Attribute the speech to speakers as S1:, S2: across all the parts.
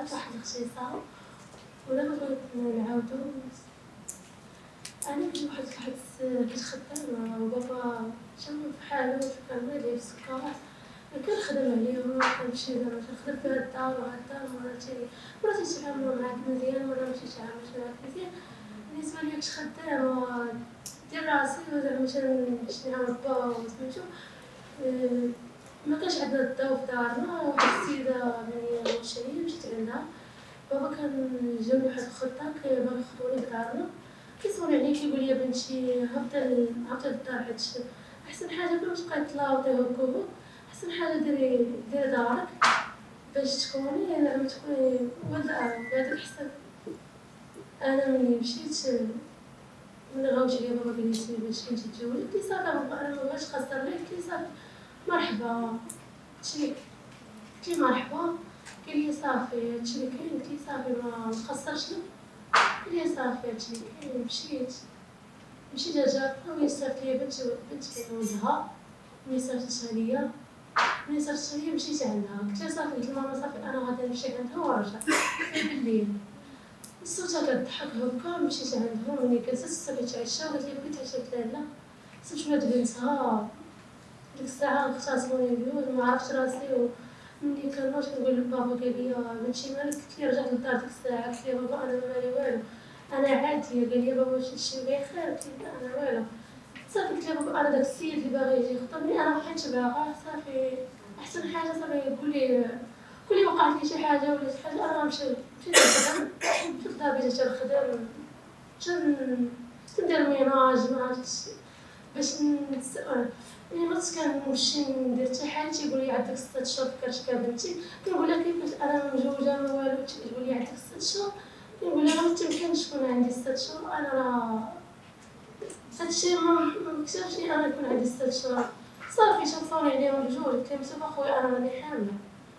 S1: دارت واحد الخصيصة ولا بغيت نعاودو أنا كنت واحد واحد كنت خدامة وبابا شافني في حالو كان مريض في السكر كنخدم عليهم. كنمشي زعما كنخدم في هاد الدار وهاد الدار مراتي مراتي تتعامل معاك مزيان مرة ماشي تعامل معاك مزيان بالنسبة ليا كنت خدامة ديال راسي وزعما باش نعاون با وسميتو ما كانش عندنا الضو في دارنا واحد من المشاريع مشيت عندها بابا كان جاب واحد الخطة باغي يخطوني لدارنا كيسولي عليا كيقول لي بنتي هبطي هبطي للدار حيت أحسن حاجة بلا ما تبقاي تلاوطي هكا أحسن حاجة ديري ديري دارك باش تكوني زعما تكوني والدة بهذا الحسن أنا ملي مشيت ملي غاوت عليا بابا قال لي باش كنتي تزوجي قلت لي صافي أنا ما بغيتش خاسر ليه قلت صافي. مرحبا. هادشي قلت لي مرحبا. قال لي صافي هادشي اللي كاين قلت لي صافي ما تخسرش لك قال لي صافي هادشي اللي كاين مشيت مشيت جاتنا وهي صافت ليا بنت بنت كاين ولدها ملي صافتها ليا ملي صافتها ليا مشيت عندها. قلت لها صافي قلت لماما صافي أنا غادي نمشي عندها ونرجع بالليل صوتها كضحك هكا مشيت عندهم ملي جلست صافي تعشى وقالت لي بغيت تعشى قلت لها لا صافي ولاد بنتها ديك الساعة اختصموني اليوم ما عرفت راسي وملي كنوض كنقول لبابا قال لي ماشي مالك قلت لي رجعت للدار ديك الساعة قلت لي بابا أنا مالي والو. أنا عادية قال لي بابا واش هادشي بخير قلت لي لا أنا والو. صافي قلت لي بابا أنا داك السيد اللي باغي يجي يخطبني أنا ما بقيتش باغا صافي. أحسن حاجة صافي قول لي قول لي وقعت لي شي حاجة ولا شي حاجة أنا غنمشي مشيت في الدار بديت تنخدم تندير ميناج ما عرفتش. باش يعني مرات كنمشي ندير حتى حاجة تيقول لي عندك ست شهور فكرتك بنتي. كنقول لها كيفاش أنا مزوجه ما والو تقول لي عندك ست شهور. كنقول لها ما تمكنش تكون عندي ست شهور. أنا راه هادشي ما مكتبش أنا يكون عندي ست شهور. صافي شافوني عليهم بجوج قلت لهم شوف أخويا أنا راني حامله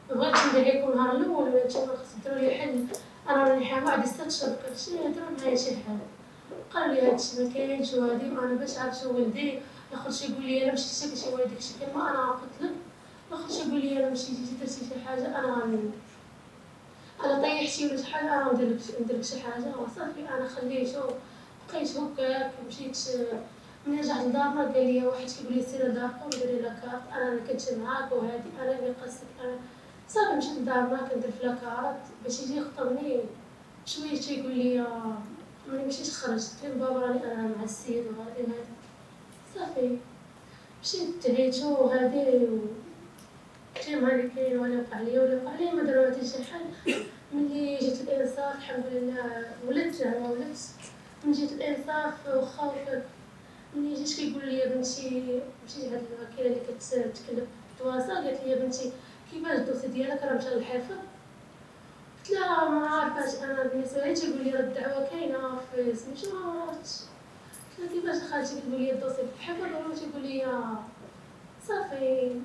S1: ما بغيتش ندير لكم نهار الأول ولا نتوما خاص ديروا لي حل. أنا راني حامله عندي ست شهور. فكرتي ديروا معايا شي حاجة. قالوا لي هادشي ما كاينش وهادي أنا باش عرفت ولدي. يخرج يقول لي أنا مشيت شي شي والديك شي كلمة أنا قلت لك. يخرج يقول لي أنا مشيتي درتي شي حاجة أنا غنموت أنا طيحتي ولا شي حاجة أنا ندير لك لك شي حاجة. وصافي أنا خليته بقيت هكاك مشيت ملي رجعت لدارنا قال لي واحد كيقول لي سيري لداركم ديري لاكارت أنا اللي كنت معاك وهادي أنا اللي قصدك أنا صافي مشيت لدارنا كندير في لاكارت باش يجي يخطبني. شوية تيقول لي ملي مشيت خرجت. قلت بابا راني أنا مع السيد وغادي هادي صافي. مشيت دعيتو وهادي و كاين هادي كاين ولا وقع ليا ولا وقع ليا ما حتى شي حاجة ملي جيت الإنصاف الحمد لله ولدت زعما ولدت. ملي جيت الإنصاف واخا ملي جيت كيقول لي بنتي مشيت لهاد الوكيلة اللي كتكلف الدواسه قالت لي بنتي كيفاش الدوسي ديالك؟ راه مشى للحافظ لها ما عارفاش أنا بالنسبة لي تيقول لي الدعوه كاينة في سميتو ما عرفتش كيفاش خالتي كتقول لي الدوسي في الحفظ ولا تيقول لي صافي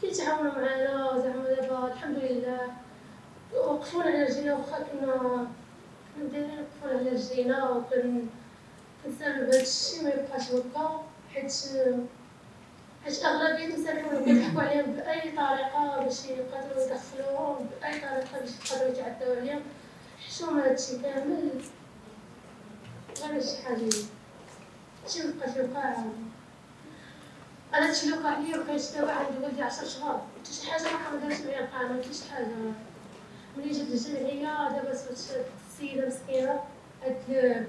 S1: كيتعاونوا معانا زعما دابا الحمد لله وقفونا على رجلينا واخا كنا دايرين وقفونا على رجلينا وكن كنسالو بهذا الشيء ما يبقاش هكا حيت حيت أغلبية المساكن كنضحكوا عليهم بأي طريقة باش يقدروا يدخلوهم بأي طريقة باش يقدروا يتعداو عليهم حشومه هادشي كامل. غير شي حاجة. شي مبقاش يوقع. أنا هادشي اللي وقع ليا وكان دابا عندي ولدي عشر شهور. حتى شي حاجة ما كنقدرش بها نلقاها ما كاينش حاجة. ملي جات الجمعية دابا السيدة مسكينة. هاد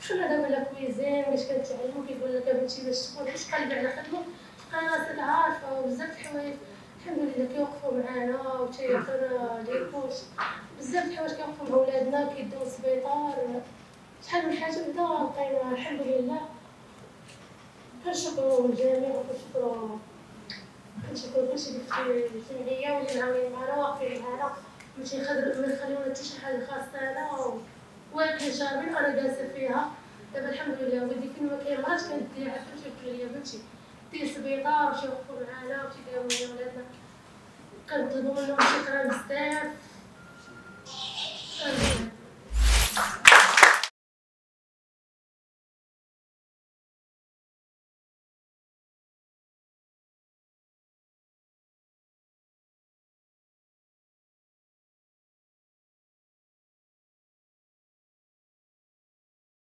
S1: دخلنا دابا لا كويزين باش كنتعلمو كيقول لك بنتي باش تكون باش قلبي على خدمة؟ راسك عارفة وبزاف الحوايج الحمد لله كيوقفوا معانا وتيعطونا لي كوش بزاف الحوايج كيوقفوا مع ولادنا كيديو للسبيطار شحال من حاجة بدا لقينا الحمد لله. كنشكروا الجميع وكنشكروا كنشكروا كلشي اللي في الجمعيه واللي معاونين معانا واقفين معانا ما تيخليونا حتى شي حاجة خاصنا واكل شاربين أنا جالسة فيها. دابا الحمد لله ولدي فين ما مرات كنديها تقول لي بنتي. دير سبيطار وشي يوقفوا معانا وتيديروا لنا ولادنا. كنطلبوا منهم شكرا بزاف.